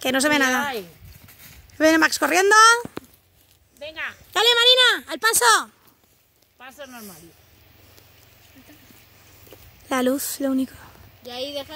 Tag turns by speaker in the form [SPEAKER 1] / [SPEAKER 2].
[SPEAKER 1] Que no se ve nada.
[SPEAKER 2] Ay.
[SPEAKER 1] Viene Max corriendo.
[SPEAKER 2] Venga,
[SPEAKER 1] Dale, Marina, al paso.
[SPEAKER 2] paso normal.
[SPEAKER 1] La luz, lo único.
[SPEAKER 3] Y ahí deja,